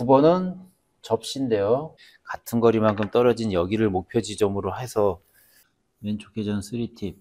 9번은 접시인데요. 같은 거리만큼 떨어진 여기를 목표 지점으로 해서 왼쪽 회전 3팁